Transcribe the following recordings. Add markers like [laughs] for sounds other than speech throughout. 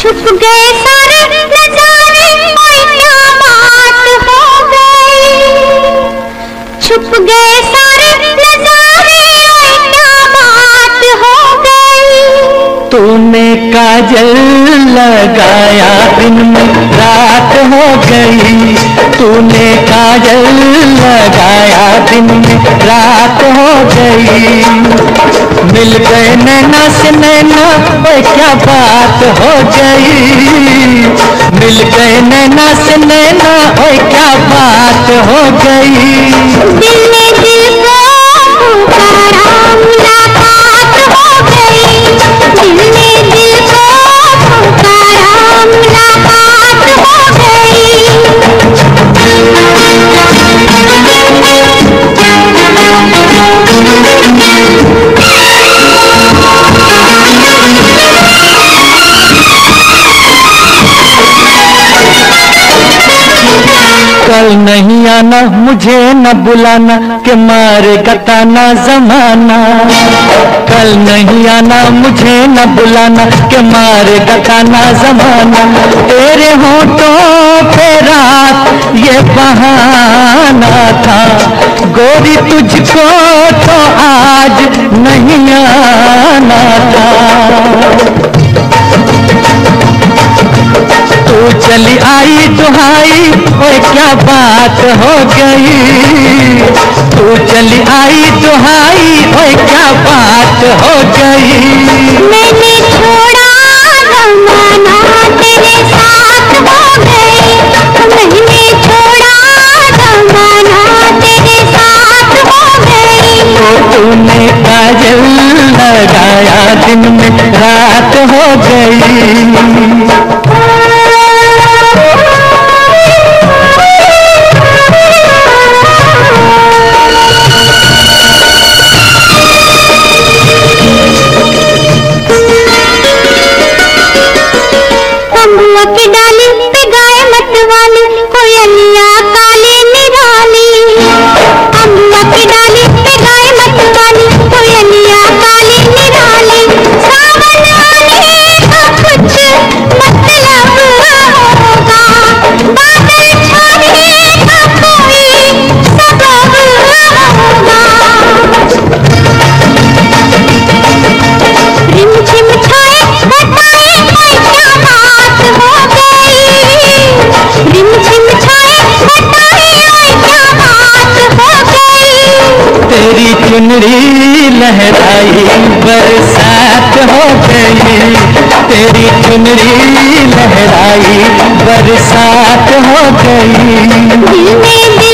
छुप गए सारे नजारे क्या बात हो गई। छुप गए सारे नजारे क्या बात हो गई। तूने काजल लगाया दिन में रात हो गई। तूने काजल लगाया दिन में रात हो गई। मिल गए नैना से नैना, ओए क्या बात हो गई मिल गए नैना से नैना, ओए क्या बात हो गई। हो गई। कल नहीं आना, मुझे न बुलाना, के मारे गताना जमाना। कल नहीं आना, मुझे न बुलाना, के मारे गताना जमाना। तेरे होठों पे रात, ये बहाना था। गोरी तुझको तो आज नहीं आना था। तू चली आई दुहाई ओए क्या बात हो गई? तू चली आई दुहाई ओए क्या बात हो गई? मैंने छोड़ा जमाना तेरे साथ हो गई। मैंने छोड़ा जमाना तेरे साथ हो गई। तो तूने काजल लगाया दिन में रात हो गई। love चुनरी लहराई बरसात हो गई। तेरी चुनरी लहराई बरसात हो गई।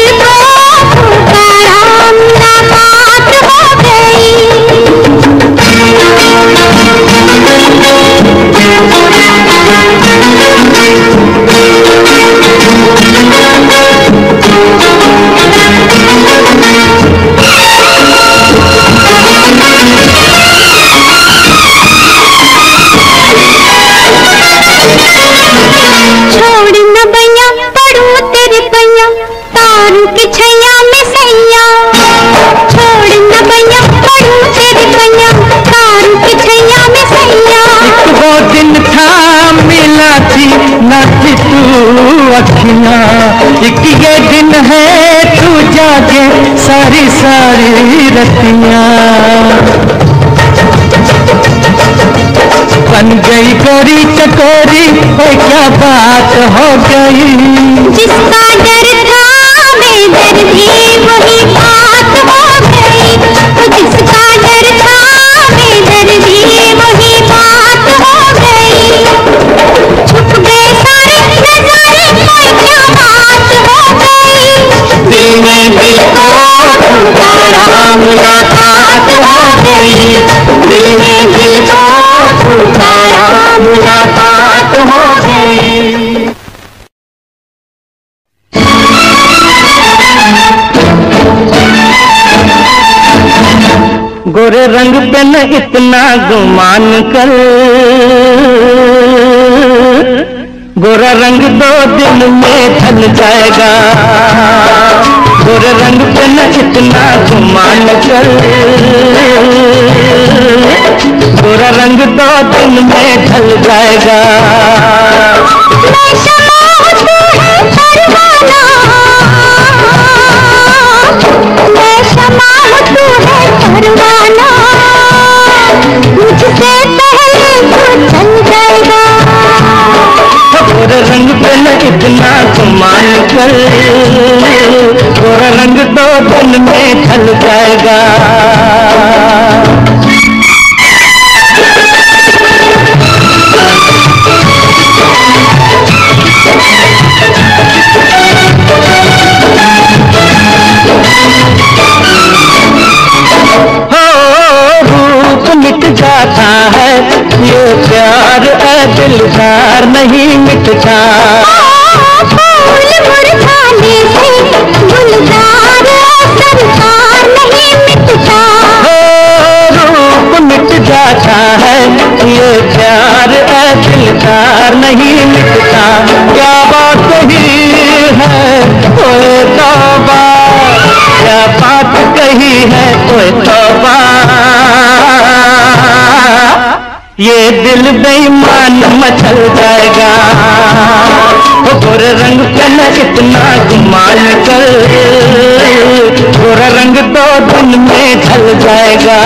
में ढल जाएगा।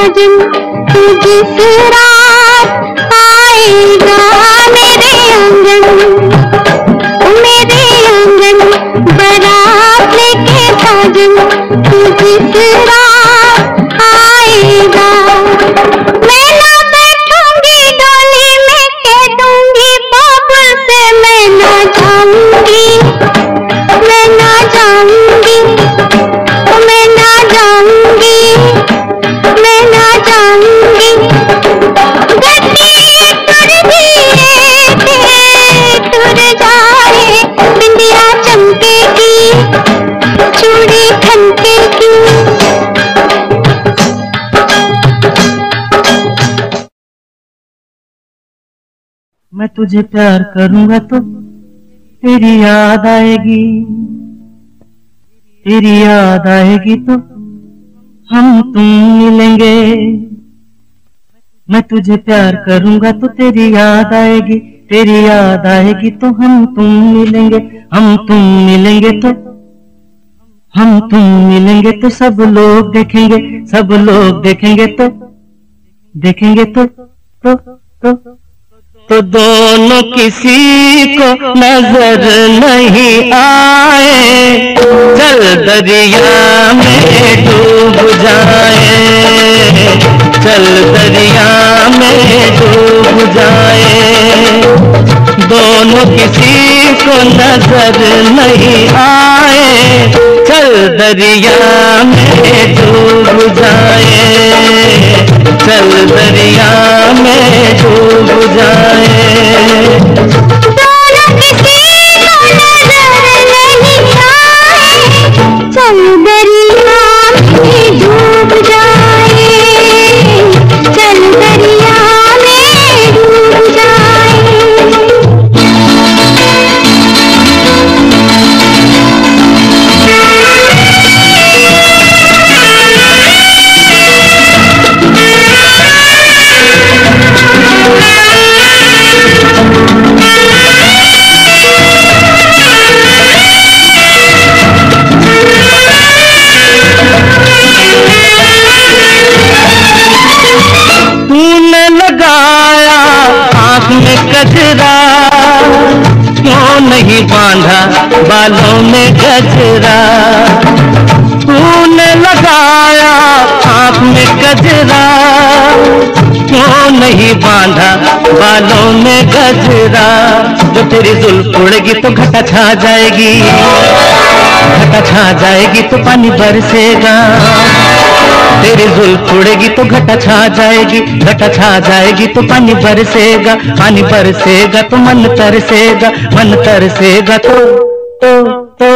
साजन तुझसे रा तुझे प्यार करूँगा तो तेरी याद आएगी। तेरी याद आएगी तो हम तुम मिलेंगे। मैं तुझे प्यार करूँगा तो तेरी याद आएगी। तेरी याद आएगी तो हम तुम मिलेंगे। हम तुम मिलेंगे तो हम तुम मिलेंगे तो सब लोग देखेंगे। सब लोग देखेंगे तो देखेंगे तो तो तो तो, तो, तो, तो, तो, तो, तो तो दोनों किसी को नज़र नहीं आए। चल दरिया में डूब जाए। चल दरिया में डूब जाए। दोनों किसी को नज़र नहीं आए। चल दरिया में डूब जाए। चल दरिया में डूब जाए। चल दरिया में कजरा क्यों नहीं बांधा बालों में गजरा? तूने लगाया आँख में गजरा। क्यों नहीं बांधा बालों में गजरा? जो तेरी जुल्फ उड़ेगी तो घटा छा जाएगी। घटा छा जाएगी तो पानी बरसेगा। तेरी जुल्फ उड़ेगी तो घटा छा जाएगी, घटा छा जाएगी तो पानी बरसेगा पानी बरसेगा तो मन तरसेगा मन तरसेगा तो तो तो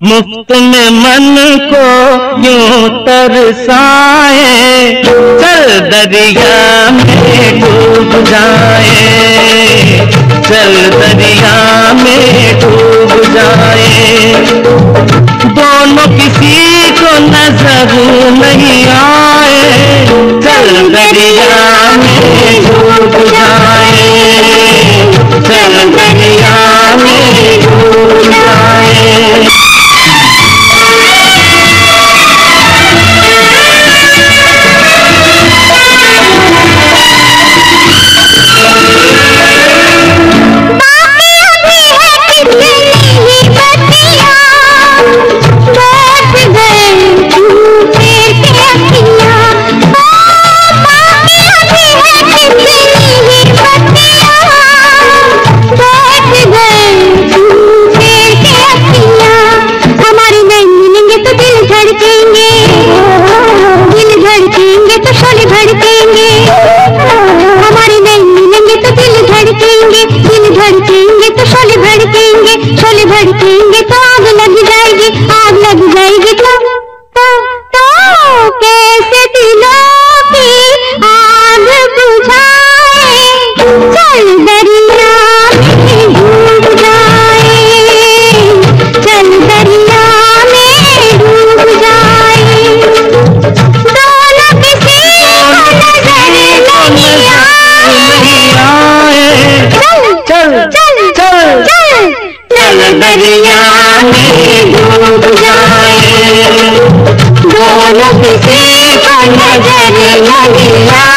मुफ़्त में मन को यूँ तरसाए, चल दरिया में डूब जाए, चल दरिया में डूब जाए, दोनों किसी को नज़र नहीं आए चल दरिया में डूब जाए। चल दरिया में डूब जाए। धड़केंगे दिल तो शोले भड़केंगे शोले भड़केंगे तो आग लग जाएगी, आग लग जाएगी तो नज़र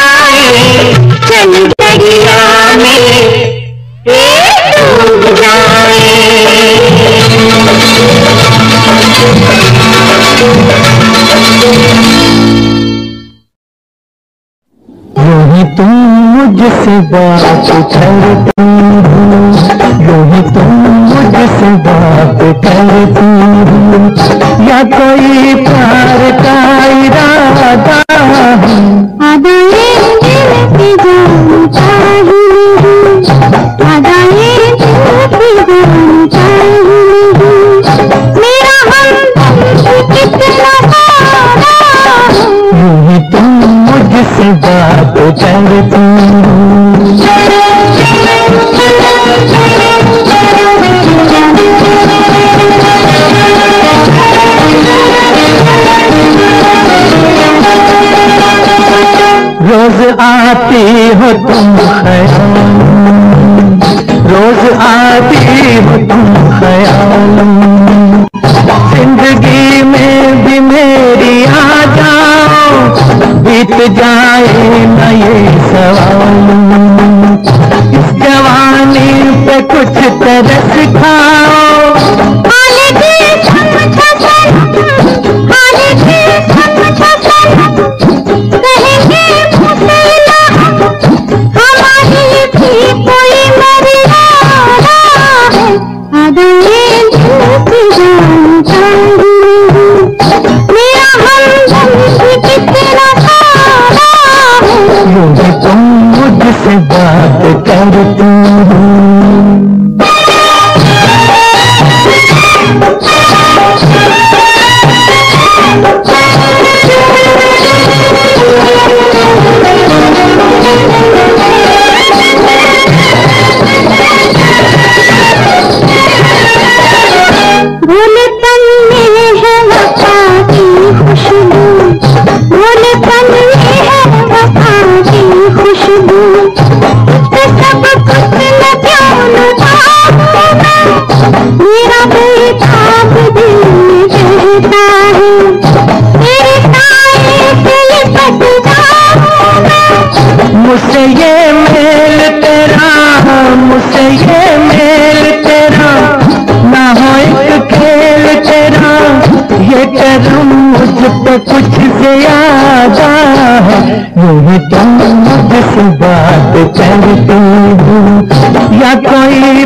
रोज आती हो तुम खयाल। रोज आती हो तुम ख्याल। चलती हूँ या कोई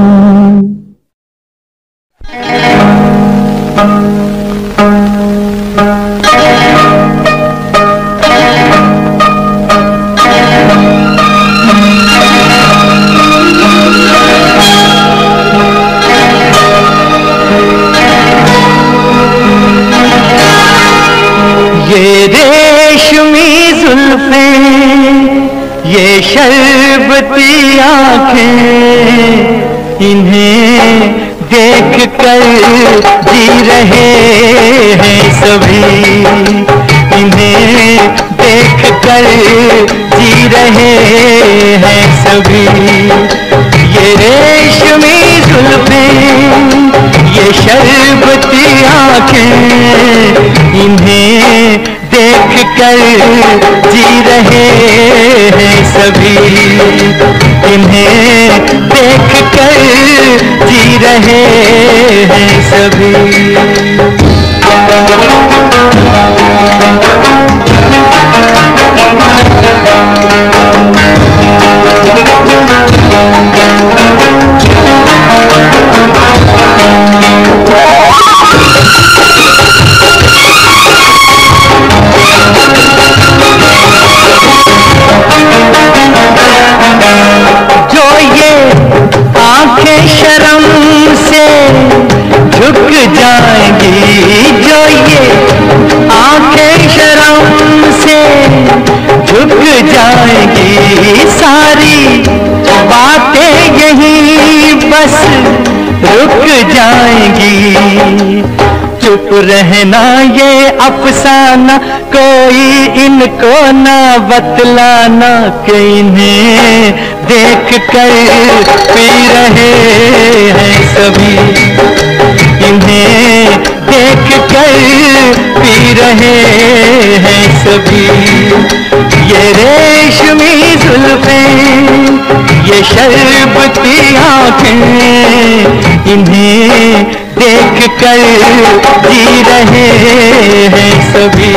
रहना ये अफसाना, कोई इनको ना बतलाना कहीं देख कर पी रहे हैं सभी। इन्हें देख कर पी रहे हैं सभी। ये रेशमी जुल्फे, ये शर्बती आँखें, इन्हें देख कर जी रहे हैं सभी।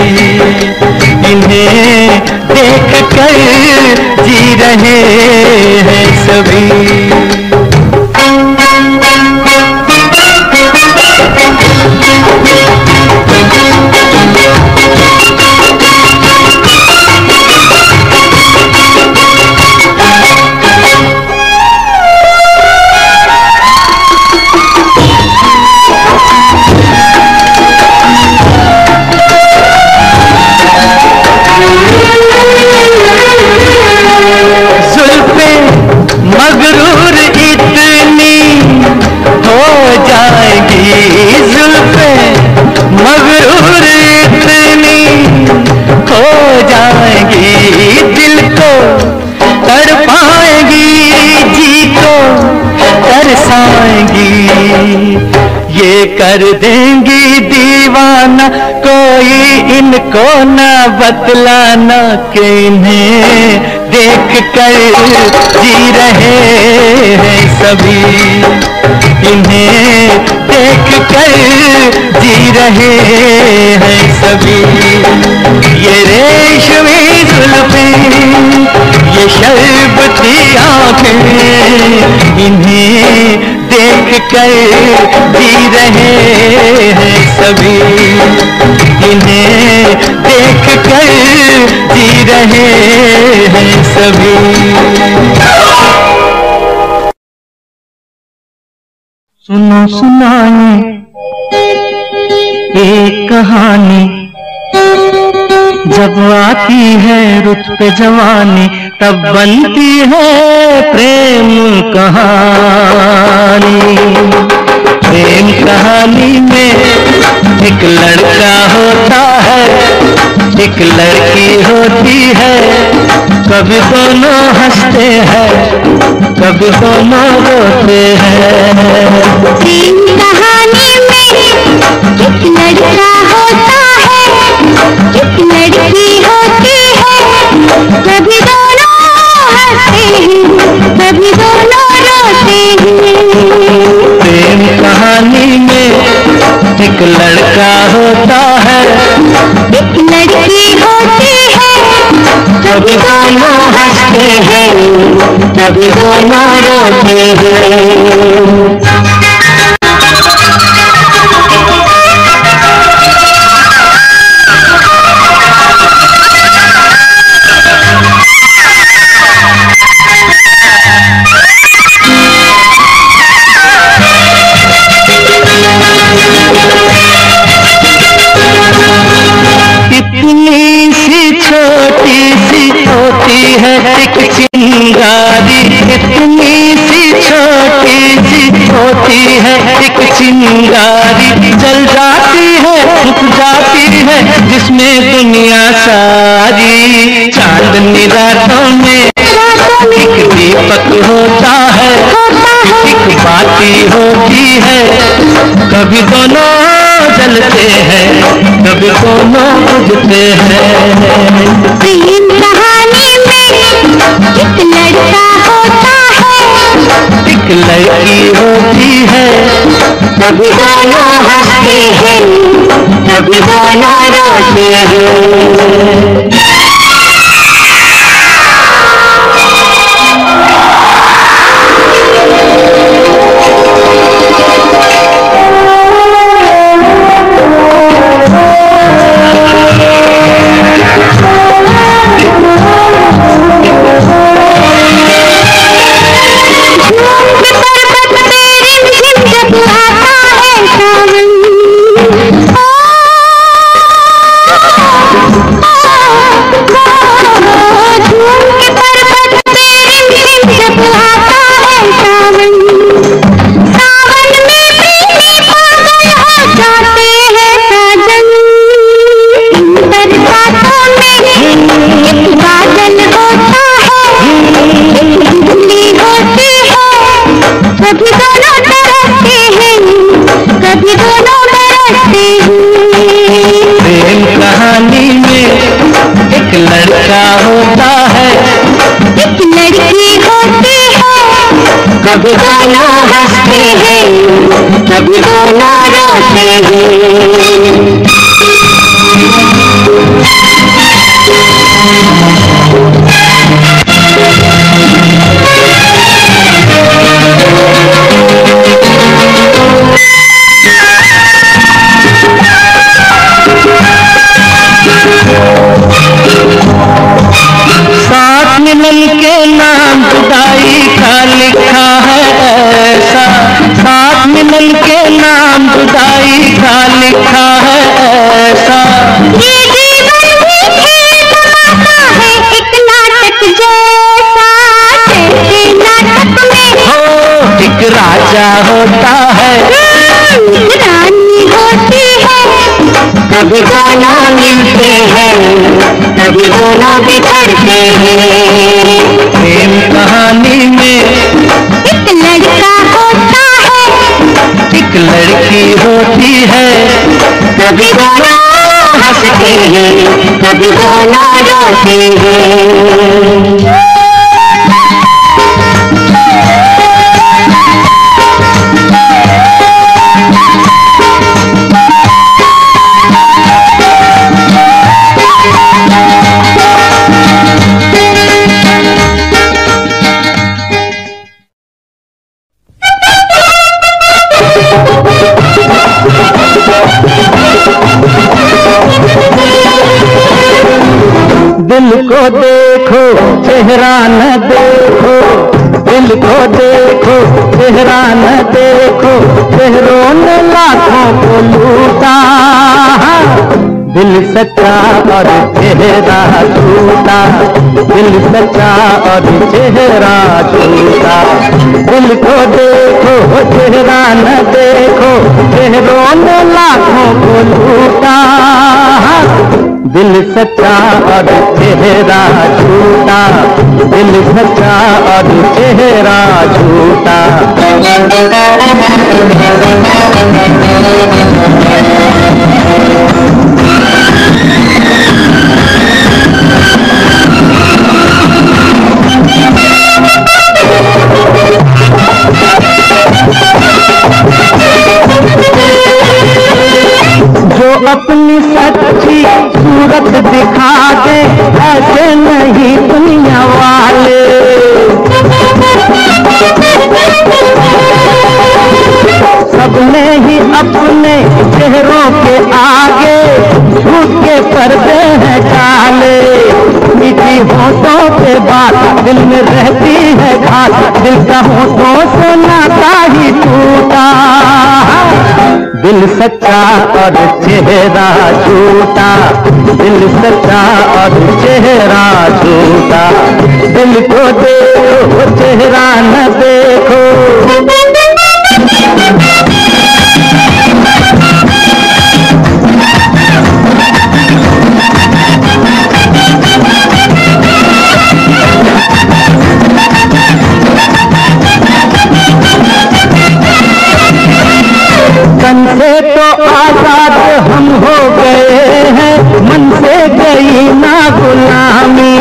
इन्हें देख कर जी रहे हैं सभी। कभी इनको न बतलाना कि इन्हें देख कर जी रहे हैं सभी। इन्हें देख कर जी रहे हैं सभी। ये रेशमी जुल्फें, ये शर्बती आँखें, इन्हें देख कर जी रहे हैं सभी। इन्हें देख कर जी रहे हैं सभी। सुनो, सुनाए एक कहानी। जब आती है रुत पे जवानी तब बनती है प्रेम कहानी। प्रेम कहानी में एक लड़का होता है, एक लड़की होती है। कभी दोनों हँसते हैं कभी दोनों रोते हैं। कहानी में एक लड़का होता है, एक लड़की होती है। कभी हँसते हैं कभी दोनों रोते हैं। प्रेम कहानी में एक लड़का होता है। एक लड़की होती है कभी दोनों हँसते हैं कभी दोनों रोते हैं। चिंगारी जल जाती है, रुक जाती है, जिसमें दुनिया सारी चांदनी रातों में। एक दीपक होता है, एक बाती होती है। कभी दोनों जलते हैं, कभी दोनों बुझते हैं। एक लड़का होता लड़की होती है। कभी दोनों हँसते हैं कभी दोनों रोते हैं। कभी बोला हँसते हैं कभी बोला रोते हैं। सच्चा और चेहरा झूठा। दिल को देखो, चेहरा न देखो, चेहरों ने लाखों को लूटा। दिल सच्चा और चेहरा झूठा। दिल सच्चा और चेहरा झूठा। दिल सच्चा और चेहरा झूठा। दिल सच्चा और चेहरा झूठा। दिल को देखो, चेहरा न देखो। गई ना गुलामी।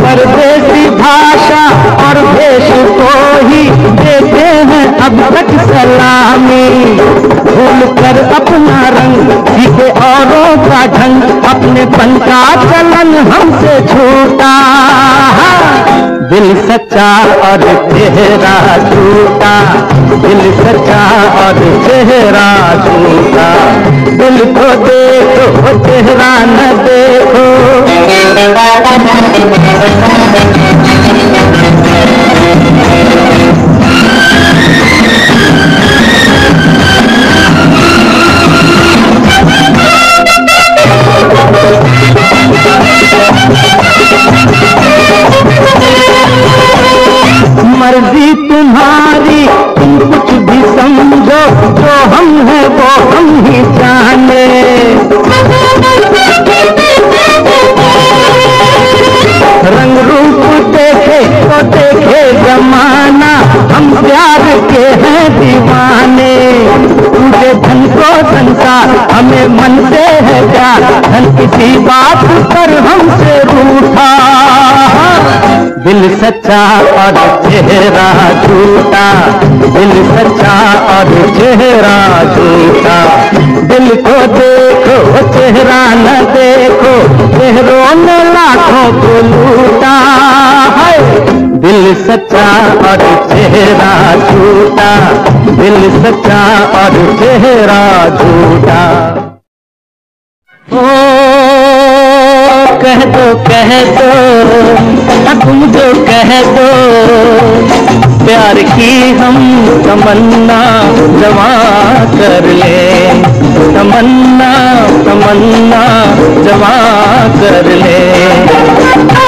परदेसी भाषा और भेष को ही देते हैं अब तक सलामी। भूल कर अपना रंग सीखे औरों का ढंग, अपने पन का चलन हमसे छूटा। दिल सच्चा और चेहरा झूठा। दिल सच्चा और चेहरा झूठा। दिल को देखो चेहरा न देखो। मर्ज़ी प्यार के हैं दीवाने। तुझे धन को संसार हमें मन से है प्यार। धन किसी बात पर हमसे रूठा। दिल सच्चा और चेहरा झूठा। दिल सच्चा और चेहरा झूठा। दिल को देखो चेहरा न देखो। चेहरों ने लाखों को लूटा। है दिल सच्चा और चेहरा झूठा। दिल सच्चा और चेहरा झूठा। ओ, कह दो कह दो तुम जो कह दो। प्यार की हम तमन्ना, जमा कर ले। तमन्ना तमन्ना, जमा कर ले।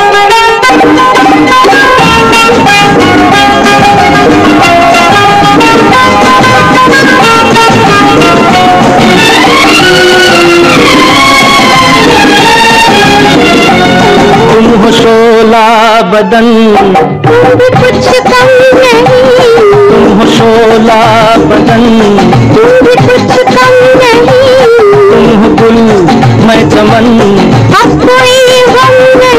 हो शोला बदन। तुम भी कुछ कम नहीं तुम हो शोला बदन। तुम भी कुछ कम नहीं तुम हो गुल मैं चमन। अब कोई गम नहीं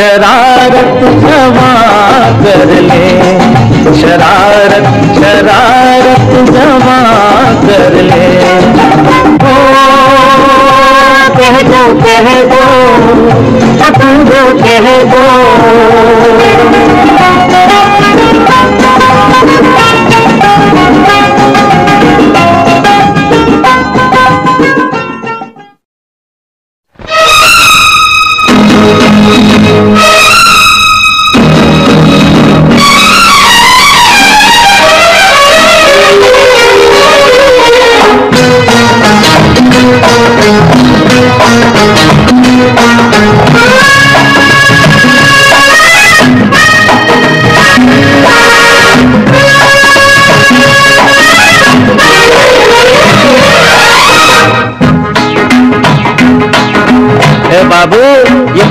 शरारत जमा कर ले। शरारत शरारत जमा कर ले। ओ, कह दो कह दो अब दो कह दो।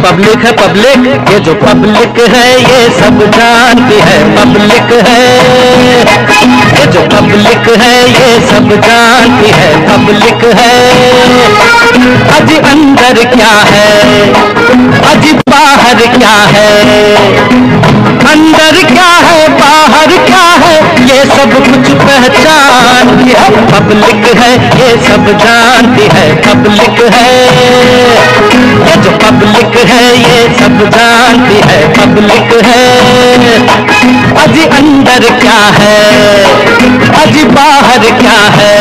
पब्लिक है पब्लिक ये जो पब्लिक है, ये सब जानती है। पब्लिक है। ये जो पब्लिक है, ये सब जानती है। पब्लिक है। अज अंदर क्या है? अज बाहर क्या है? अंदर क्या है, बाहर क्या ये सब कुछ पहचानती है। पब्लिक है, ये सब जानती है। पब्लिक है। ये जो पब्लिक है, ये सब जानती है। पब्लिक है। अजी अंदर क्या है? अजी बाहर क्या है?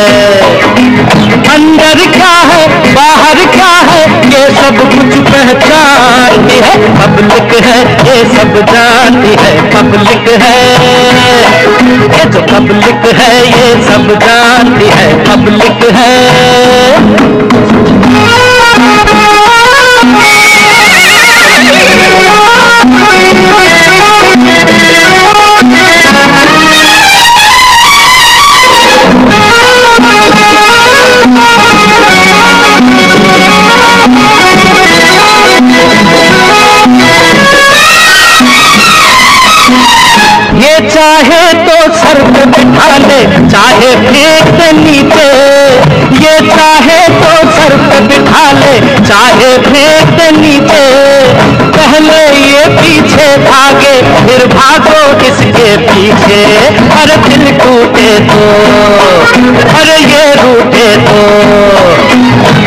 अंदर क्या है? बाहर क्या है? ये सब कुछ पहचानती है। पब्लिक है, ये सब जानती है। पब्लिक है, ये जो पब्लिक है, ये सब जानती है। पब्लिक है। चाहे तो सर पे बिठा ले, चाहे फेंक दे नीचे। ये चाहे तो सर पे बिठा ले, चाहे फेंक दे नीचे। पहले ये पीछे भागे, फिर भागो इसके पीछे। अरे दिल टूटे तो अरे ये रूठे तो।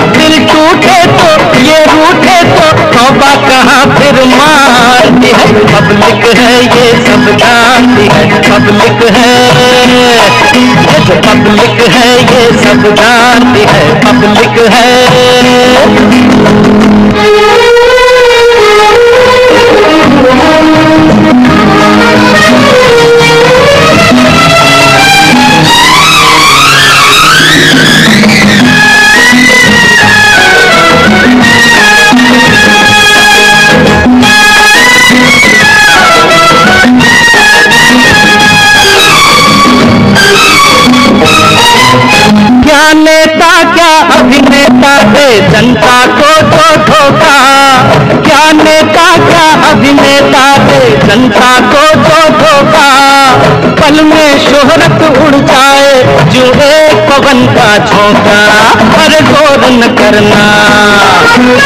टूटे तो ये रूठे तो तौबा कहाँ फिर मारती है? पब्लिक है, ये सब जानती है, पब्लिक है। ये जो पब्लिक है, ये सब जानती है, पब्लिक है। पे जनता को तो ठोका। क्या नेता, क्या अभिनेता दे जनता को तो ठोका। पल में शोहरत उड़ जाए, जो एक पवन का झोंका। हर शोरन करना,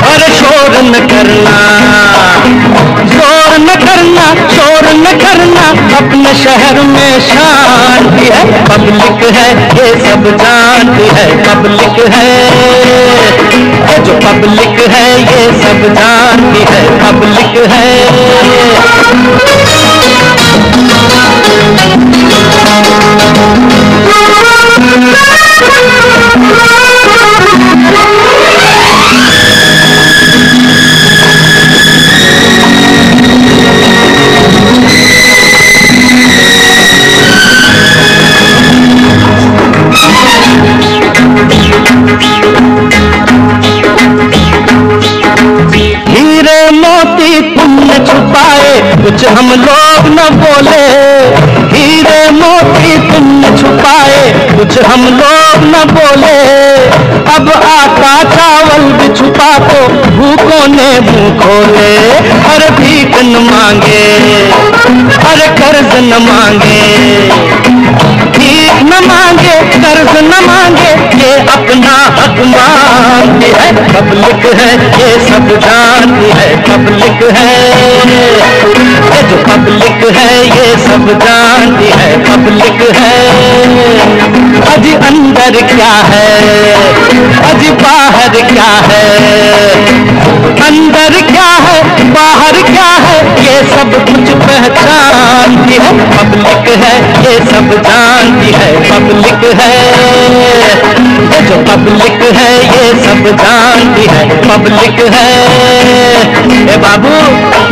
हर शोरन करना। शोर न करना, शोर न करना, अपने शहर में शांति है। पब्लिक है, ये सब जानती है, पब्लिक है। जो पब्लिक है, ये सब जानती है, पब्लिक है। हीरे हम लोग न बोले, हीरे मोती तुमने छुपाए, कुछ हम लोग न बोले। अब आटा चावल भी छुपा तो भूखों ने मुँह खोले हर भीख न मांगे, हर कर्ज न मांगे। भीख न मांगे, कर्ज न मांगे, ये अपना हक मांगती है। पब्लिक है, ये सब जानती है, पब्लिक है। ये जो पब्लिक है, ये सब जानती है, पब्लिक है। अजी अंदर क्या है? अजी बाहर क्या है? अंदर क्या है, बाहर क्या है? ये सब कुछ पहचानती है, पब्लिक है, ये सब जानती है। पब्लिक है। ये जो पब्लिक है, ये सब जानती है पब्लिक है। ए बाबू,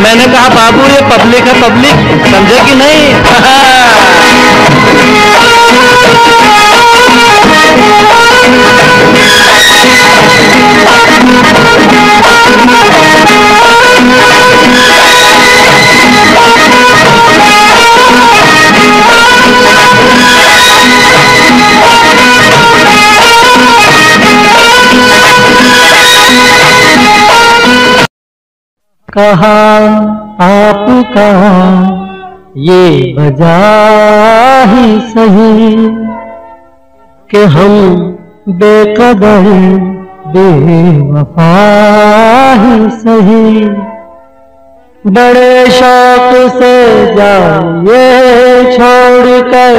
मैंने कहा, बाबू, ये पब्लिक है पब्लिक समझे कि नहीं? [laughs] कहा आपका ये वजह ही सही कि हम बेकदर बेवफा ही सही। बड़े शौक से जाइए छोड़कर,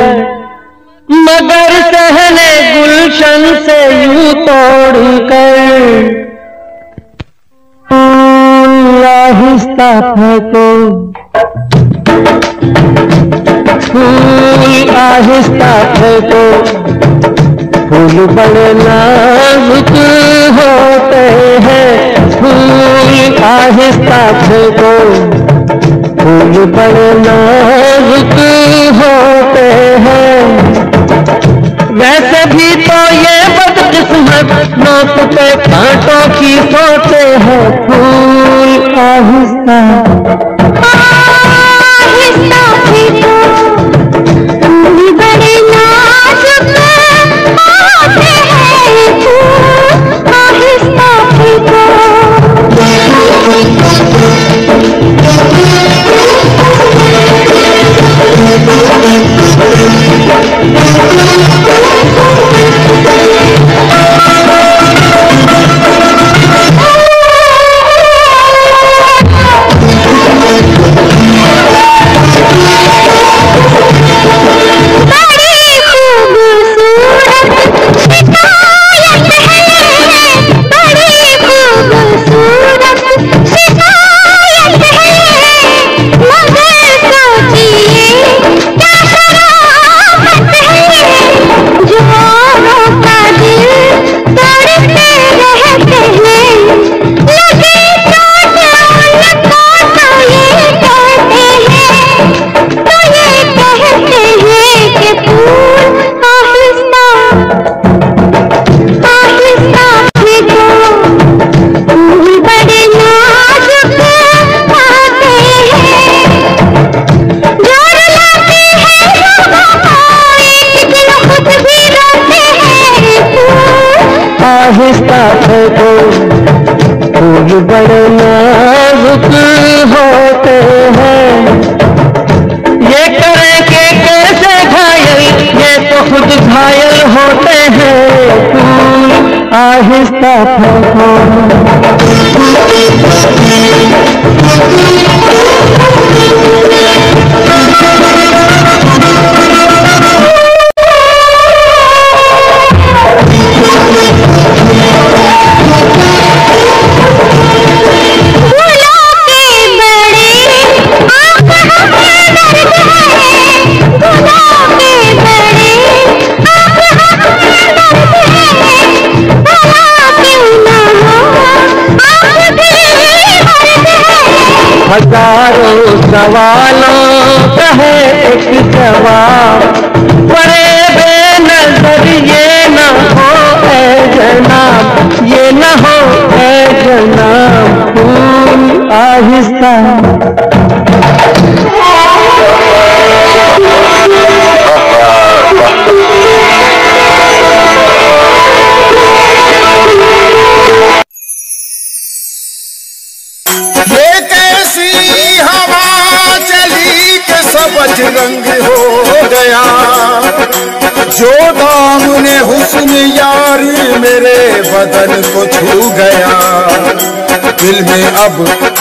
मगर सहने गुलशन से यूँ तोड़कर। फूल आहिस्ता फेंको फूल आहिस्ता फेंको फूल बड़े नाजुक होते हैं। फूल आहिस्ता फेंको फूल बड़े नाजुक होते हैं। वैसे भी तो ये बदकिस्मत, नोक पे कांटों की सोते हैं। फूल आहिस्ता आहिस्ता फेंको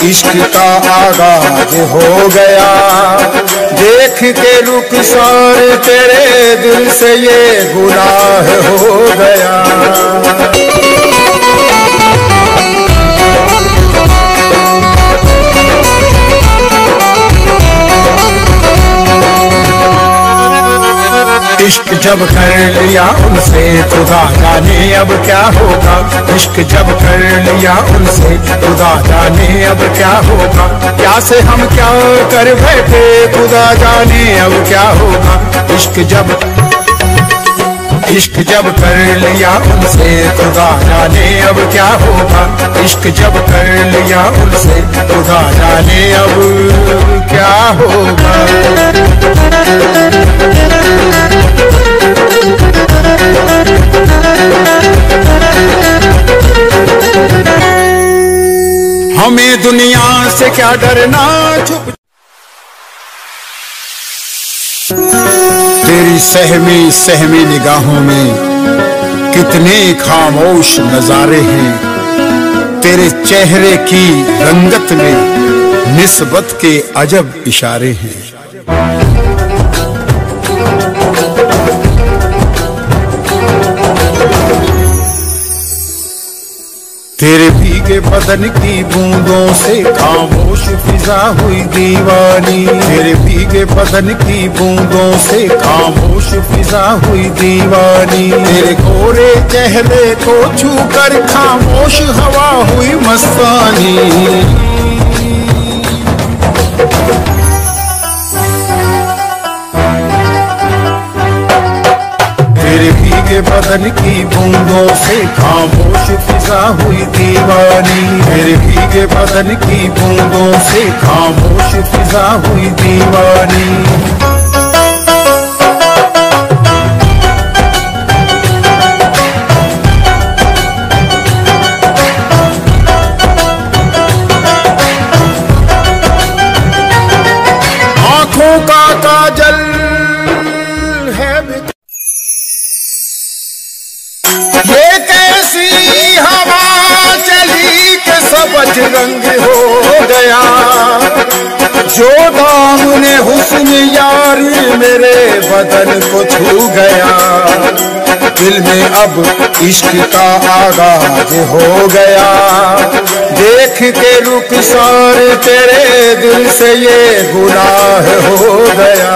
इश्क का आगाज़ हो गया। देख के रुक सार तेरे दिल से ये गुनाह हो गया। इश्क जब कर लिया उनसे खुदा जाने अब क्या होगा? इश्क जब कर लिया उनसे खुदा जाने अब क्या होगा? क्या से हम क्या कर बैठे? खुदा जाने अब क्या होगा? इश्क जब इश्क जब कर लिया उनसे खुदा जाने अब क्या होगा? इश्क जब कर लिया उनसे खुदा जाने अब क्या होगा? हमें दुनिया से क्या डरना? छुप तेरी सहमी सहमी निगाहों में कितने खामोश नजारे हैं। तेरे चेहरे की रंगत में निस्बत के अजब इशारे हैं। तेरे भीगे बदन की बूंदों से खामोश फिजा हुई दीवानी। तेरे भीगे बदन की बूंदों से खामोश फिजा हुई दीवानी। तेरे गोरे चेहरे को छू कर खामोश हवा हुई मस्तानी। भीगे बदन की बूंदों से खामोश फिजा हुई दीवानी। मेरे भीगे बदन की बूंदों से खामोश फिजा हुई दीवानी। हुस्न यारी मेरे बदन को छू गया। दिल में अब इश्क का आगाज़ हो गया। देख के रुक सार तेरे दिल से ये गुनाह हो गया।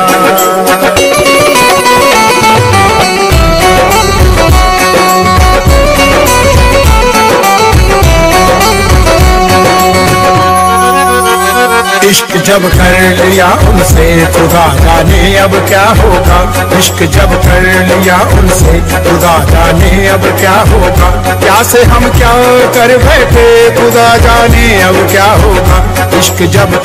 इश्क जब कर लिया उनसे खुदा जाने अब क्या होगा? इश्क जब कर लिया उनसे खुदा जाने अब क्या होगा? क्या से हम क्या कर बैठे? खुदा जाने अब क्या होगा? इश्क जब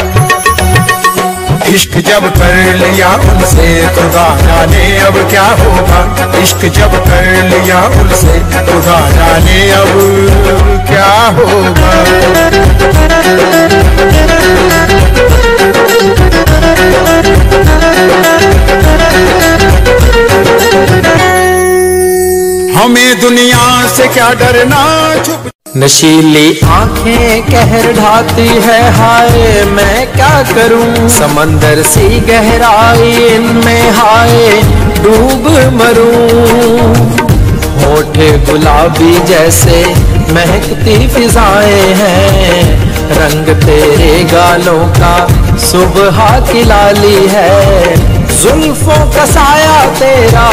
इश्क जब कर लिया उनसे तो जाने अब क्या होगा? इश्क जब कर लिया उनसे तो जाने अब क्या होगा? हमें दुनिया से क्या डरना? छुप नशीली आँखें कहर ढाती है हाय मैं क्या करूँ? समंदर सी गहराई इनमें हाय डूब मरूं। होठ गुलाबी जैसे महकती फिजाएँ हैं। रंग तेरे गालों का सुबह की लाली है। जुल्फों का साया तेरा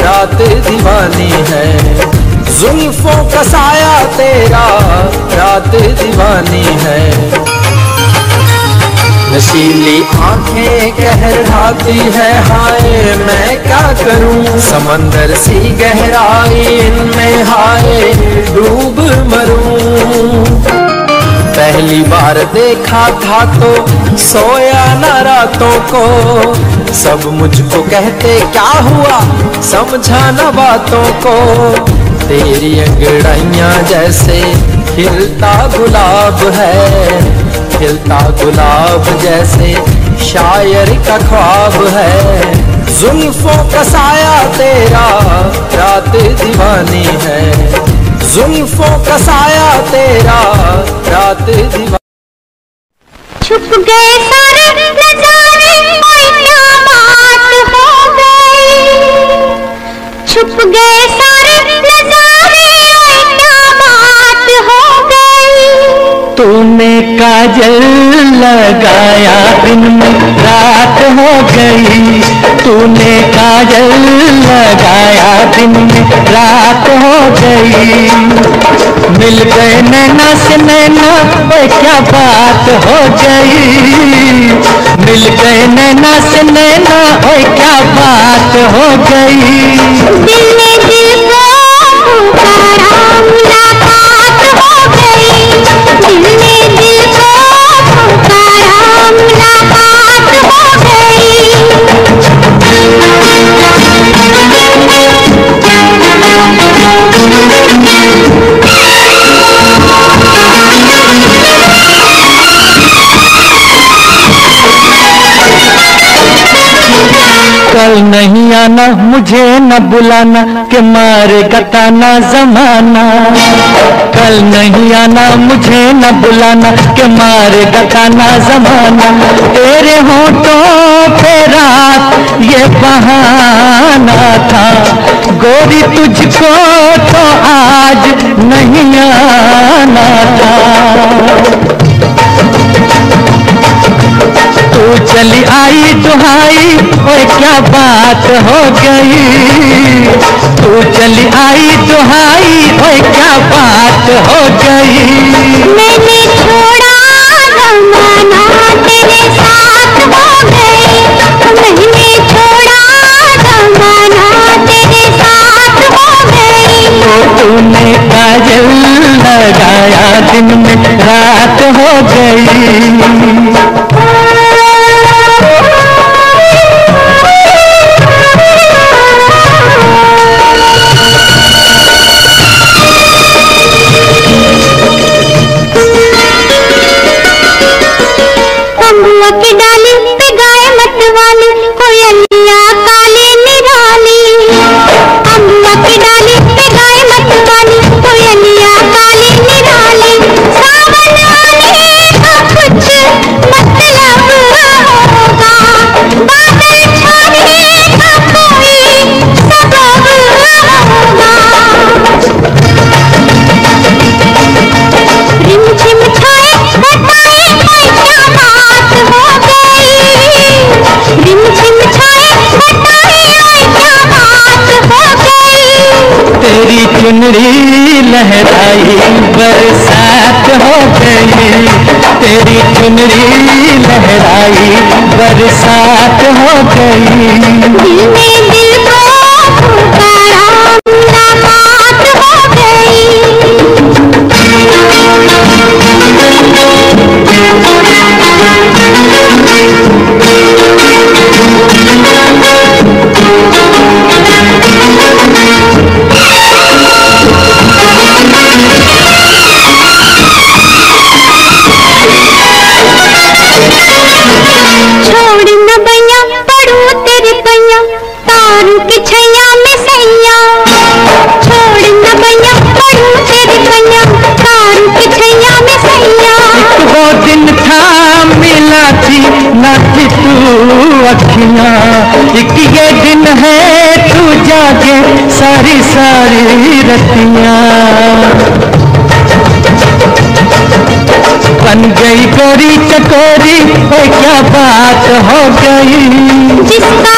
रात दीवानी है। जुल्फों का साया तेरा, रात दीवानी है। नशीली आँखें कहर ढाती है, हाय मैं क्या करूँ? समंदर सी गहराई, इनमें हाय डूब मरूं। पहली बार देखा था तो सोया न रातों को। सब मुझको कहते, क्या हुआ? समझा न बातों को। तेरी अंगड़ाइयाँ जैसे खिलता गुलाब है। खिलता गुलाब जैसे शायर का ख्वाब है। जुल्फों का साया तेरा रात दीवानी है। जुल्फों का साया तेरा रात दीवानी छुप गए सारे नजारे छुप गए सारे नजारे बात हो गई तूने काजल लगाया दिन में रात हो गई। तूने काजल लगाया दिन में रात हो गई। मिल गए नैना से नैना ओए क्या बात हो गई मिल गए नैना से नैना ओए क्या बात हो गई। हो गई। कल नहीं आना, मुझे न बुलाना, के मारे गताना जमाना। कल नहीं आना, मुझे न बुलाना, के मारे गताना जमाना। तेरे होठों पे रात, ये बहाना था। गोरी तुझको तो आज नहीं आना था। तू चली आई दुहाई, ओए क्या बात हो गई? तू चली आई दुहाई, ओए क्या बात हो गई? मैंने छोड़ा चुनरी लहराई बरसात हो गई। तेरी चुनरी लहराई बरसात हो गई। है तू जागे सारी सारी रतियाँ? बन गई गोरी चकोरी क्या बात हो गई? जिसका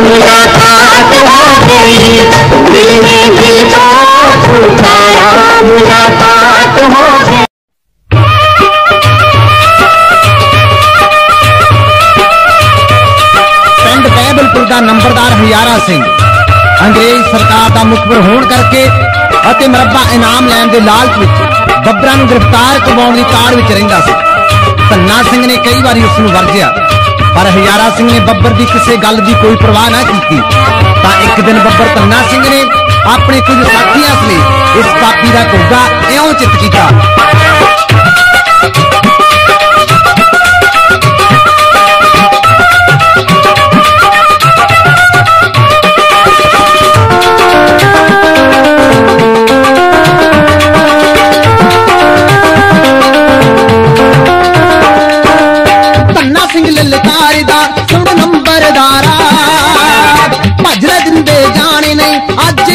मुलाकात हो गई दिल में दिल को पुकारा मुलाकात हो गई ਪਿੰਡ ਬਹਿਬਲਪੁਰ ਦਾ ਨੰਬਰਦਾਰ ਹਜ਼ਾਰਾ ਸਿੰਘ ਅੰਗਰੇਜ਼ ਸਰਕਾਰ ਦਾ ਮੁਖਬਰ ਹੋਣ ਕਰਕੇ ਅਤੇ ਮਰੱਬਾ ਇਨਾਮ ਲੈਣ ਦੇ ਲਾਲਚ ਵਿੱਚ ਬੱਬਰਾਂ ਨੂੰ ਗ੍ਰਿਫਤਾਰ ਕਰਵਾਉਣ ਦੀ ਤਾੜ ਵਿੱਚ ਰਹਿੰਦਾ ਸੀ ਧੰਨਾ ਸਿੰਘ ਨੇ ਕਈ ਵਾਰੀ ਉਸ ਨੂੰ ਵਰਜਿਆ ਪਰ ਹਜ਼ਾਰਾ ਸਿੰਘ ਨੇ ਬੱਬਰ ਦੀ ਕਿਸੇ ਗੱਲ ਦੀ ਕੋਈ ਪਰਵਾਹ ਨਾ ਕੀਤੀ। ਤਾਂ ਇੱਕ ਦਿਨ ਬੱਬਰ ਧੰਨਾ ਸਿੰਘ ਨੇ ਆਪਣੇ ਕੁਝ ਸਾਥੀਆਂ ਸਮੇਤ ਇਸ ਪਾਪੀ ਦਾ ਘੁੱਗਾ ਇਉਂ ਚਿੱਤ ਕੀਤਾ।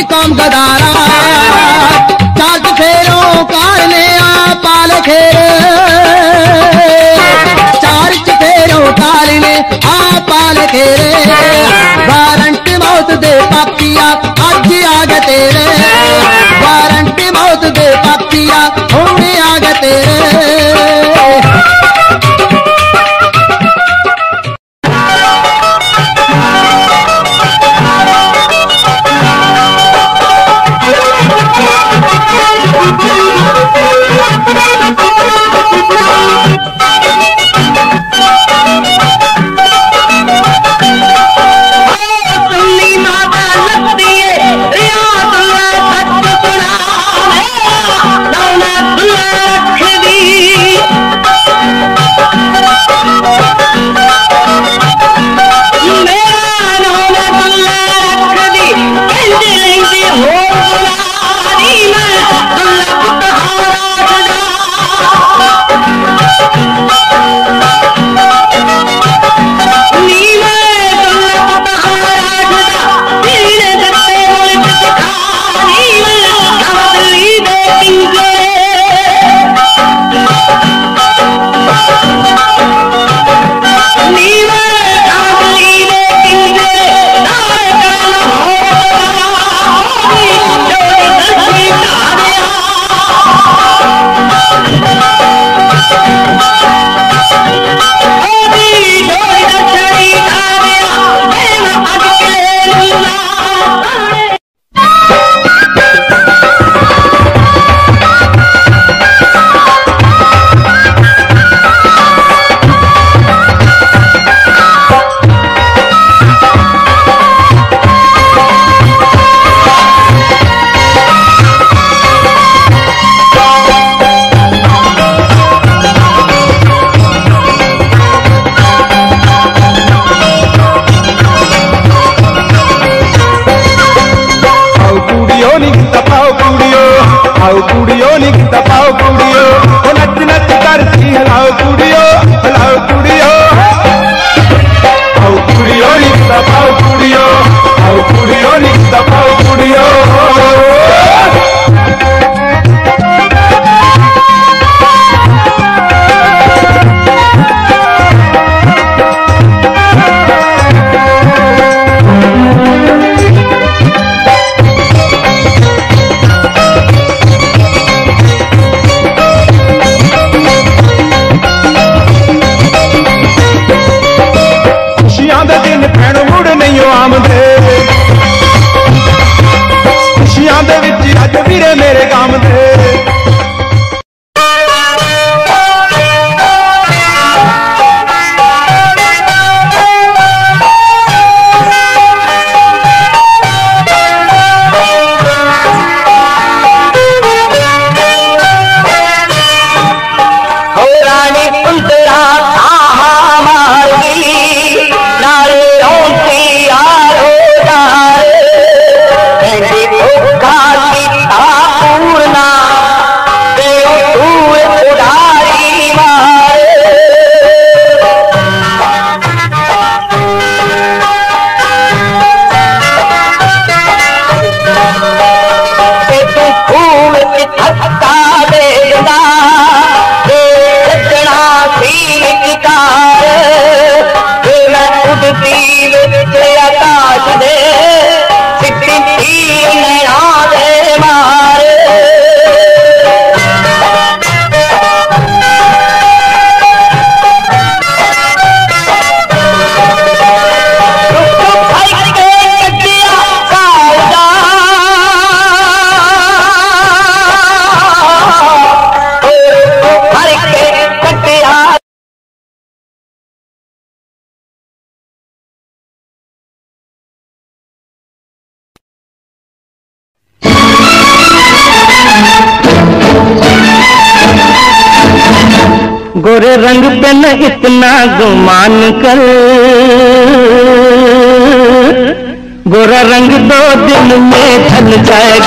की कौम गदारा चाट फेरो कारने आ पाल खेर। चार्च फेरो कारने आ पाल खेरे। वारंट मौत दे पापिया अज आग तेरे। वारंट मौत दे पापिया, हूँ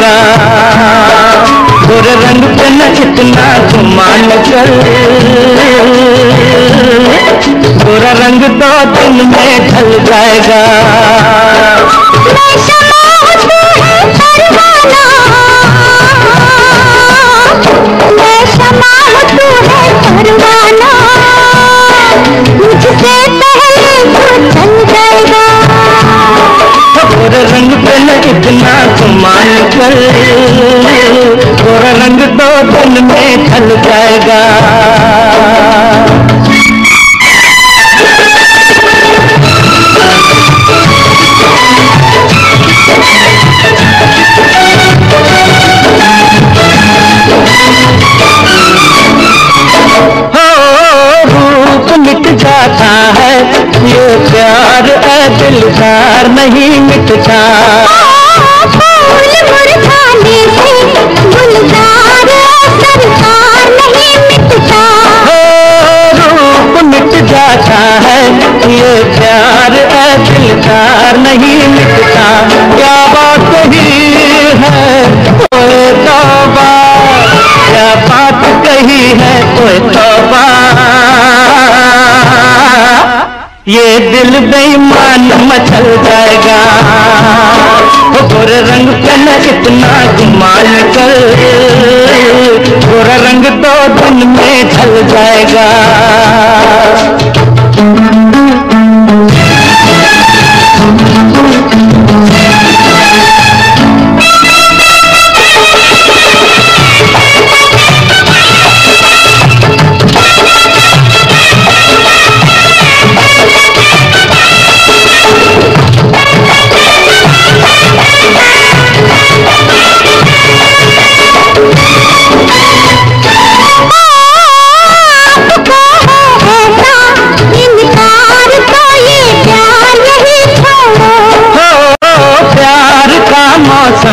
nada. तमाशा है ये प्यार है दिलदार नहीं मिटता। क्या बात कही है? ओए तौबा। क्या बात कही है? ओए तौबा। ये दिल बेईमान मचल जाएगा। गोरे रंग कल इतना गुमान कर। गोरा रंग तो दिन में चल जाएगा। Thank you.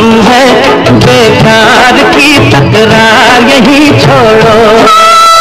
कसम है बेकार की तकरार यही छोड़ो।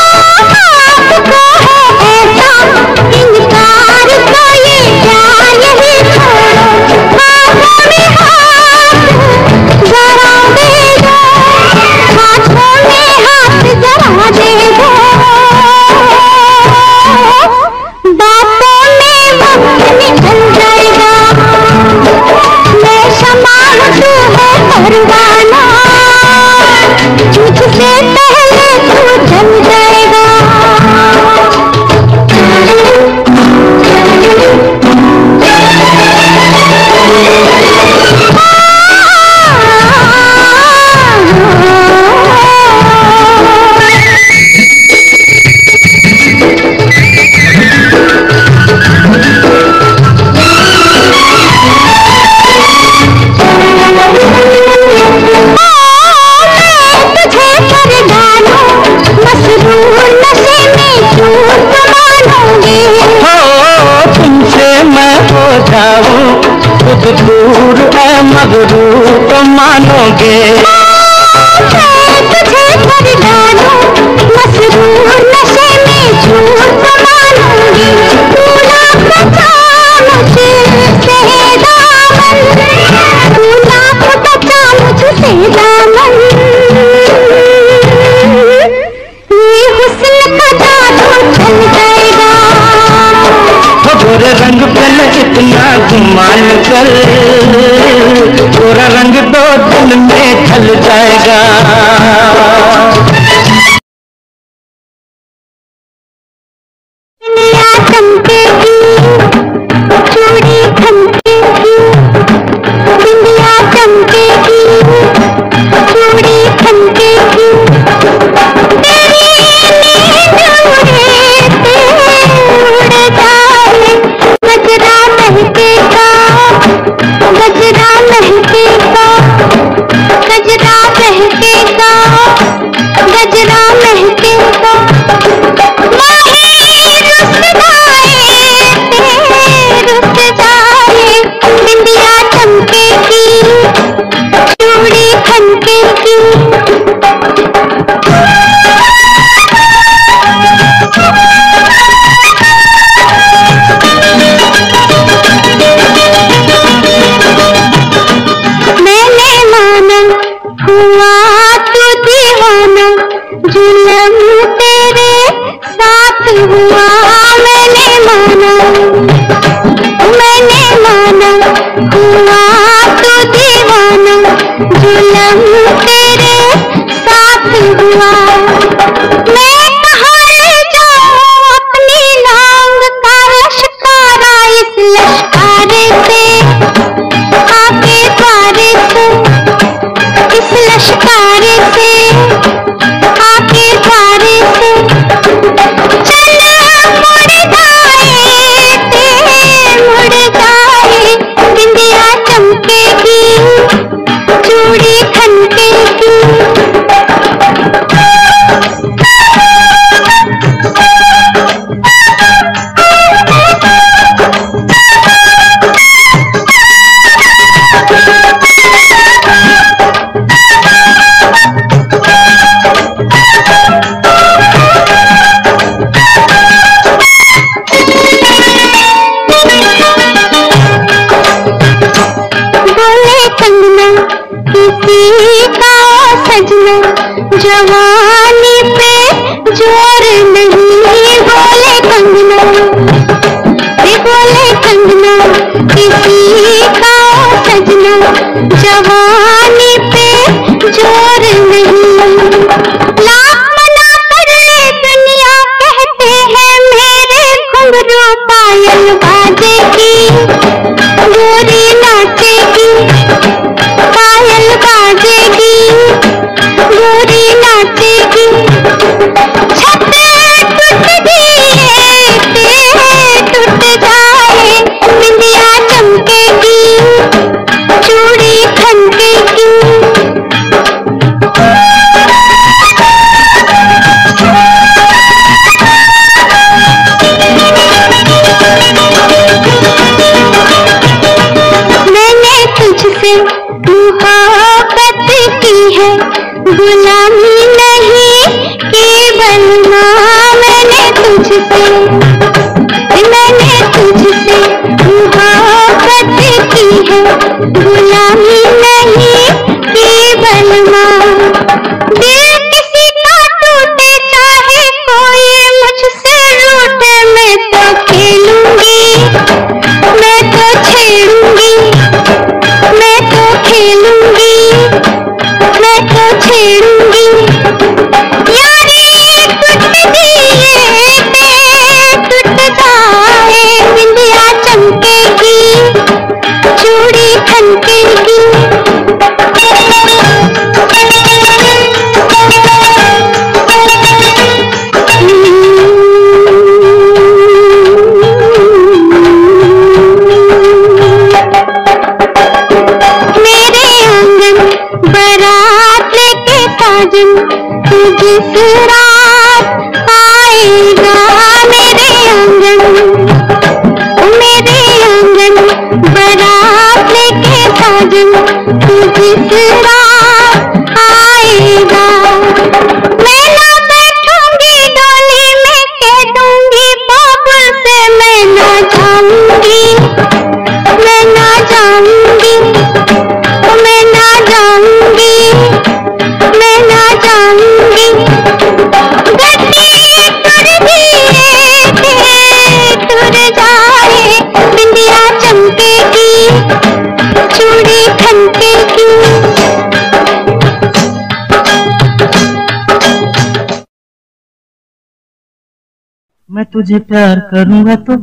तुझे प्यार करूँगा तो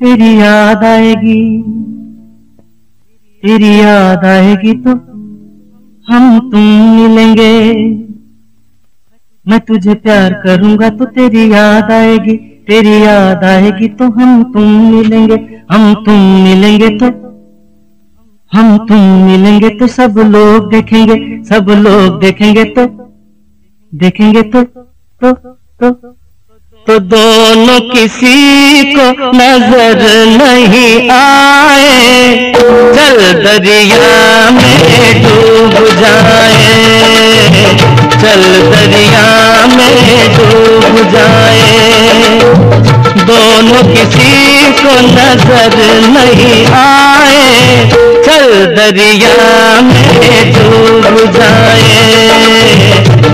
तेरी याद आएगी। तेरी याद आएगी तो हम तुम मिलेंगे। मैं तुझे प्यार करूँगा तो तेरी याद आएगी। तेरी याद आएगी तो हम तुम मिलेंगे। हम तुम मिलेंगे तो हम तुम मिलेंगे तो सब लोग देखेंगे। सब लोग देखेंगे तो देखेंगे तो तो तो तो, तो तो दोनों किसी को नज़र नहीं आए। चल दरिया में डूब जाए। चल दरिया में डूब जाए। दोनों किसी को नज़र नहीं आए। चल दरिया में डूब जाए।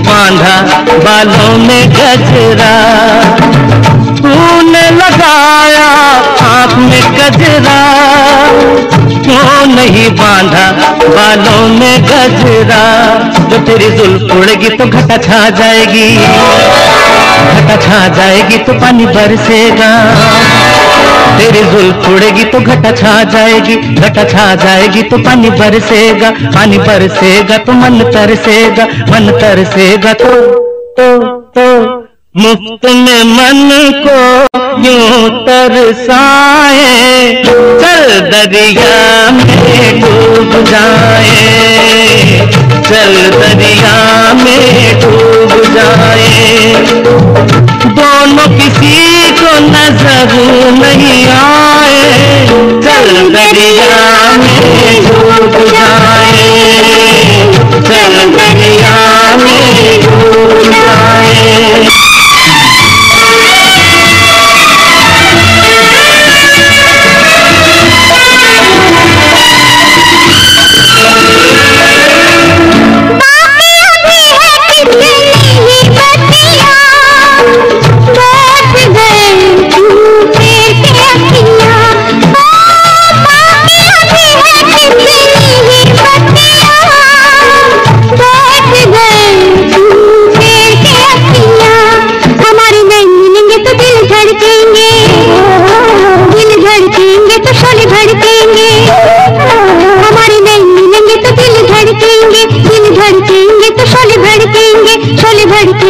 बांधा, बालों में गजरा। तूने लगाया, आँख में गजरा। क्यों नहीं बांधा, बालों में गजरा? जो तेरी जुल्फ उड़ेगी तो घटा छा जाएगी। घटा छा जाएगी तो पानी बरसेगा। तेरी जुल्फ उड़ेगी तो घटा छा जाएगी, घटा छा जाएगी तो पानी बरसेगा पानी बरसेगा तो मन तरसेगा मन तरसेगा तो तो तो मुफ़्त में मन को यूँ तरसाए, चल दरिया में डूब जाए, चल दरिया में डूब जाए। दोनों किसी को नज़र नहीं आए चल दरिया में डूब जाए। चल दरिया में डूब जाए। धड़केंगे। तो हमारे नहीं मिलेंगे तो दिल धड़केंगे। दिल धड़केंगे तो शोले भड़केंगे शोले भड़केंगे।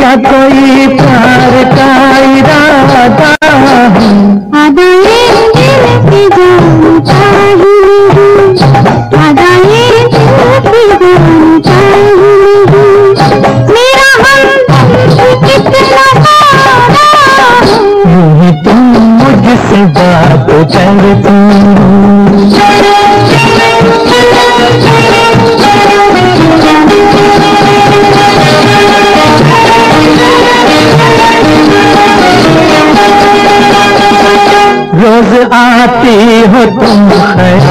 या कोई प्यार का इरादा है। आदाए दिल की जान चाहिए आदाए दिल की जान चाहिए मेरा हम कितना सारा यूँ तुम मुझसे बात करती आती हो तुम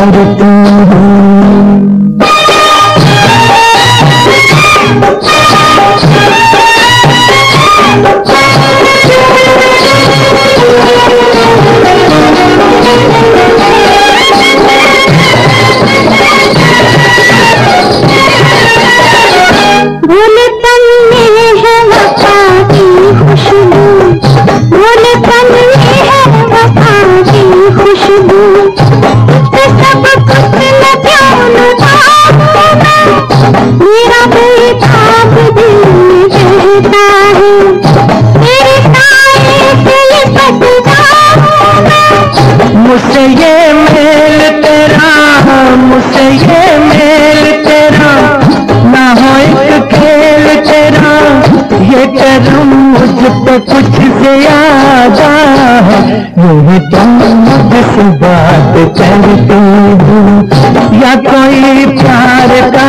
बात चलती हूँ या कोई प्यार का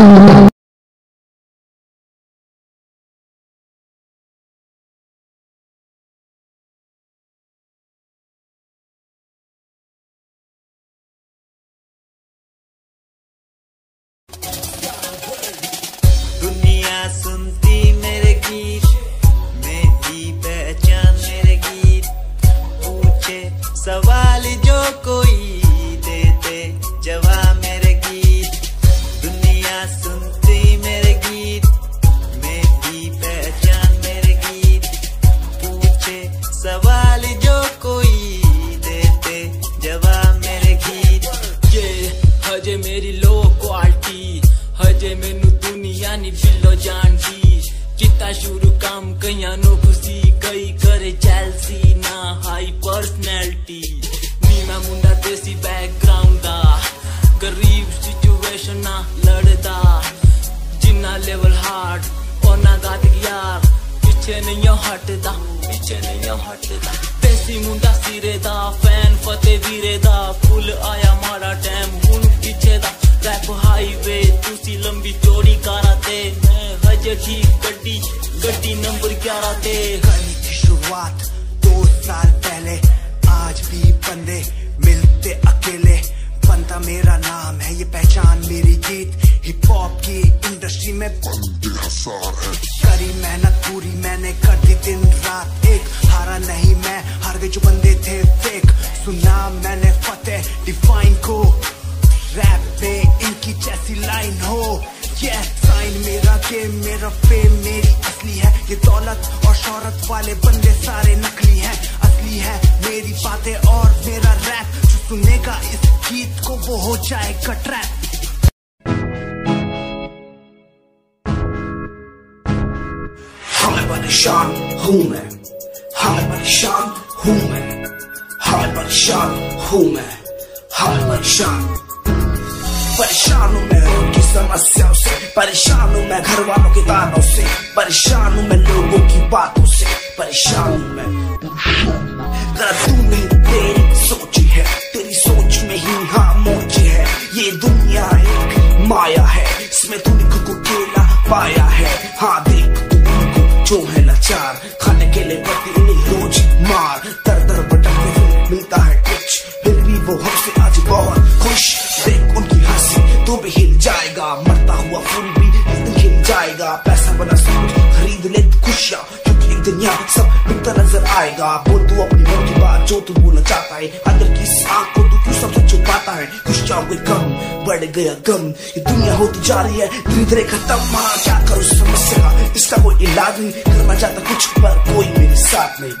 दुनिया सब मिलता नज़र आएगा। बोल तू अपनी मन की बात जो तू बोलना चाहता है। अंदर की इस आग को तू क्यों सबसे छुपाता है? कुछ जाओगे कम, बढ़ गया गम। ये दुनिया होती जा रही है, धीरे धीरे खत्म। माँ क्या करूँ समस्या का? इसका कोई इलाज नहीं। करना चाहता कुछ पर कोई मेरे साथ नहीं।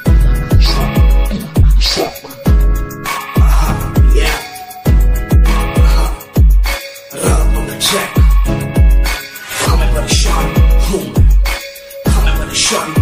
I'm a shot.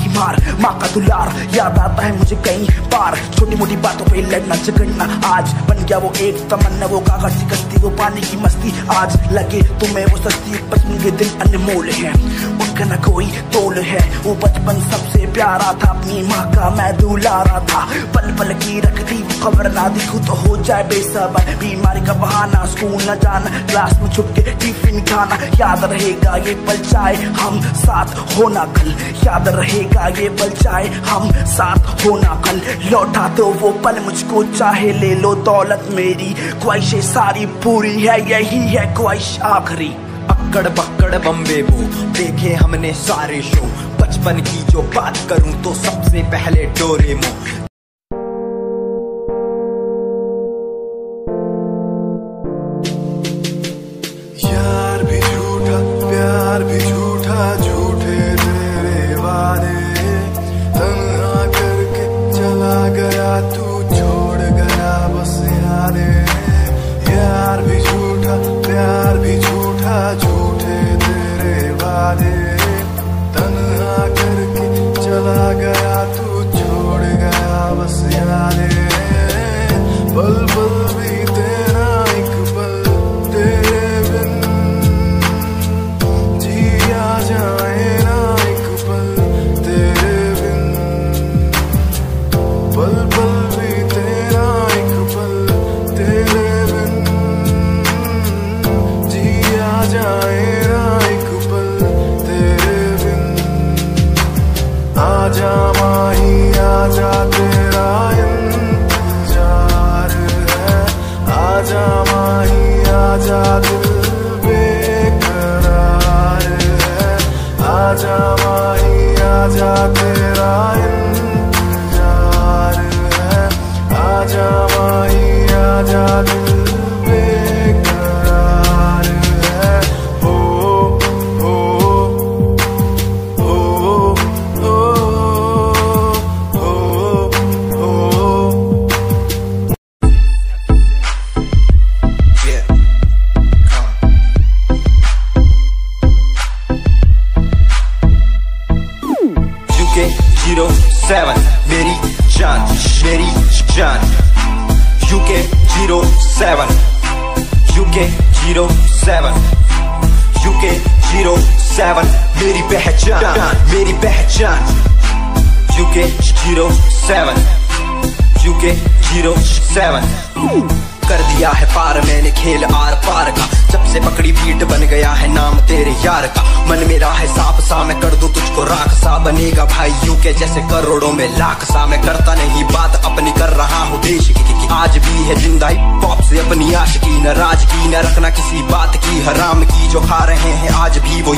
की मार, माँ का दुलार, याद आता है मुझे कई बार। छोटी मोटी बातों पे लड़ना झगड़ना आज बन गया वो एक तमन्ना, वो कागज़ की कश्ती, वो पानी की मस्ती। आज लगे तुम्हें वो सस्ती बचपन के दिन अनमोल है। उनका न कोई तोल है। वो बचपन सबसे प्यारा था, अपनी माँ का मैं दुलारा था। पल पल की रखती खबर ना दिखू तो हो जाए बेसबर। बीमारी का बहाना, स्कूल न जाना, क्लास में छुप के टिफ़िन खाना। याद रहेगा ये पल, चाहे हम साथ होना कल। याद रहेगा ये पल चाहे हम साथ होना कल। लौटा दो वो पल मुझको, चाहे ले लो दौलत मेरी। ख्वाहिशें सारी पूरी है, यही है ख्वाहिश आखिरी। अक्कड़ बक्कड़ बम्बे वो देखे हमने सारे शो। बचपन की जो बात करूँ तो सबसे पहले डोरेमो।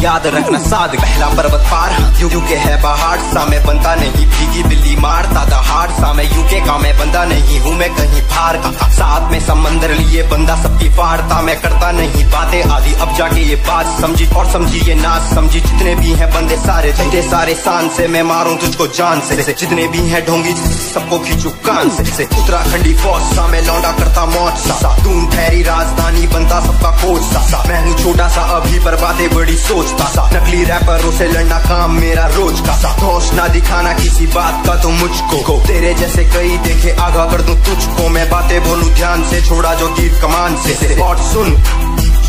याद रखना साध। पहला पर्वत पार यू यू के है पहाड़ सा मैं बनता नहीं भीगी बिल्ली मारता दहाड़ सा मैं यू के मैं बंदा नहीं हूँ, मैं कहीं बाहर। का साथ में समंदर लिए बंदा सबकी फाड़ता मैं करता नहीं बातें। आदि अब जाके ये बात समझी और समझी, ये नाच समझी। जितने भी हैं बंदे सारे, जितने सारे शान से मैं मारूं तुझको जान से। जितने भी हैं ढोंगी, सबको खींचू कान से। उत्तराखंडी फौज सा मैं लौंडा करता मौत सा। दून ठहरी राजधानी, बनता सबका कोच सा। मैं हूँ छोटा सा, अभी पर बातें बड़ी सोचता सा नकली रैपरों से लड़ना काम मेरा रोज का सा होश ना दिखाना किसी बात का तो मुझको। तेरे जैसे कई देखे आगा कर दूँ तुझको। मैं बातें बोलूँ ध्यान से छोड़ा जो तीर कमान से। [laughs] और सुन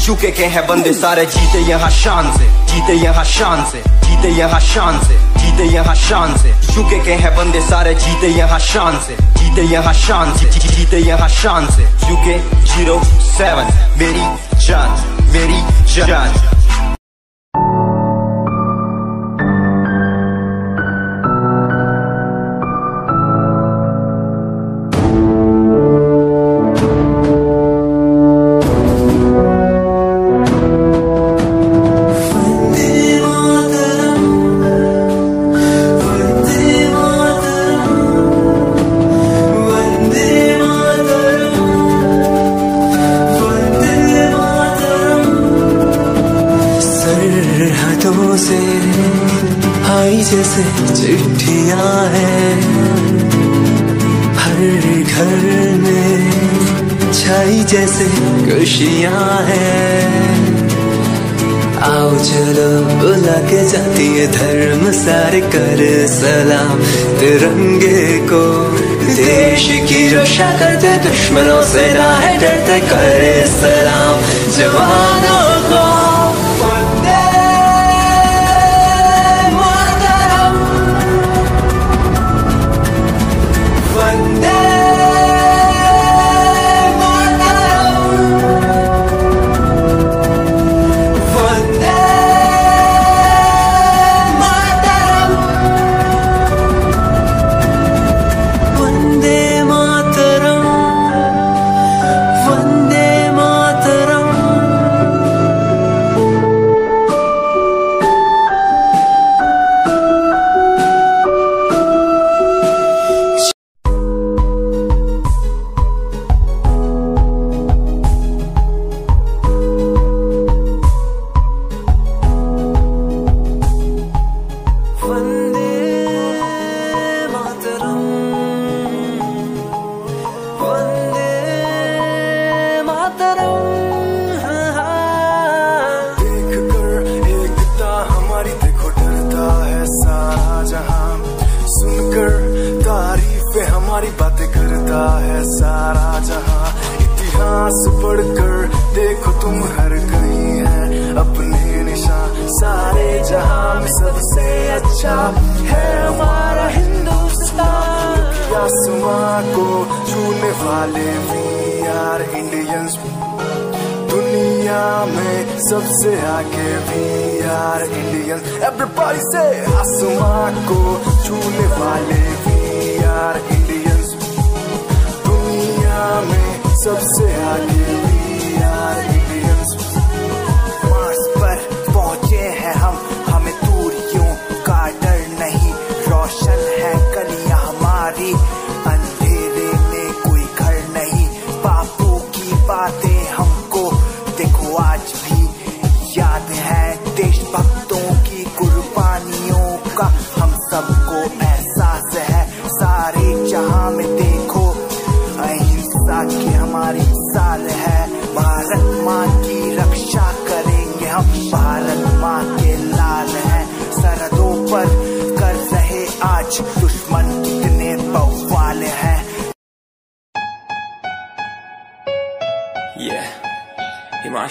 चुके के हैं बंदे सारे जीते यहाँ शान से। जीते यहाँ शान से। जीते यहाँ शान से। जीते यहाँ शान से। चुके के हैं बंदे सारे जीते यहाँ शान से। जीते यहाँ शान से। जीते यहाँ शान से। UK zero seven. मेरी जान मेरी जान। जाती है धर्म सार कर सलाम, तिरंगे को देश की रक्षा करते, दुश्मनों से ना है डरते, करे सलाम, जवानों को अच्छा है हमारा हिंदुस्तान। आसमां को छूने वाले वी आर इंडियंस दुनिया में सबसे आगे भी यार इंडियन एवरीबॉडी से आसमां को छूने वाले यार इंडियंस दुनिया में सबसे आगे यार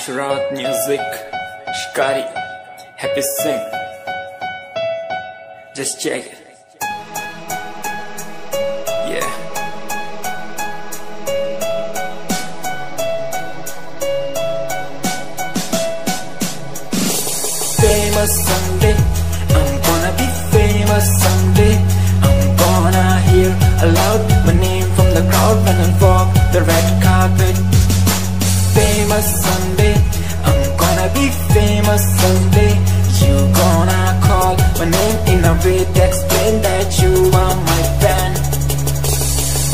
Yeah, music. Shikari, happy sing. Just check it. Yeah. Famous someday, I'm gonna be famous someday. I'm gonna hear aloud my name from the crowd when I walk the red carpet. You gonna call my name in a way that explain that you are my fan.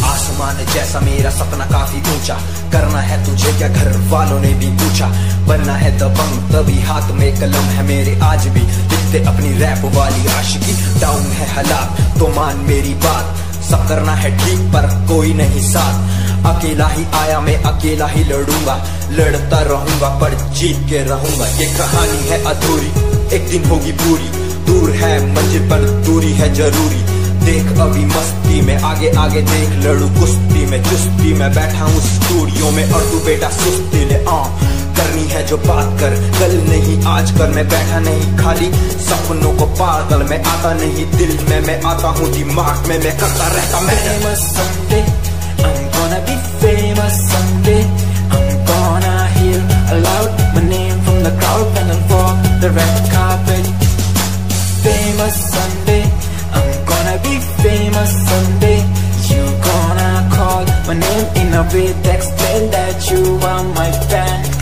आसमान जैसा मेरा सपना काफ़ी ऊँचा करना है तुझे क्या घर वालों ने भी पूछा बनना है दबंग तभी हाथ में कलम है मेरे आज भी लिखते अपनी रैप वाली आशिकी डाउन है हालात तो मान मेरी बात सब करना है ठीक पर कोई नहीं साथ अकेला ही आया, मैं अकेला ही लड़ूँगा, लड़ता रहूँगा, पर जीत के रहूँगा। ये कहानी है अधूरी, एक दिन होगी पूरी। दूर है मंजिल पर, दूरी है ज़रूरी। देख अभी मस्ती में, आगे आगे देख लड़ू कुश्ती में। चुस्ती में बैठा हूँ स्टूडियो में, और तू बेटा सुस्ती ले आ करनी है जो बात कर, कल नहीं, आज कर। मैं बैठा नहीं, खाली सपनों को पागल मैं आता नहीं। दिल में मैं आता हूँ, दिमाग में मैं करता रहता मैं someday. I'm gonna hear aloud my name from the crowd when I walk the red carpet. Famous someday. I'm gonna be famous someday. You gonna call my name in a way that explain that you are my fan.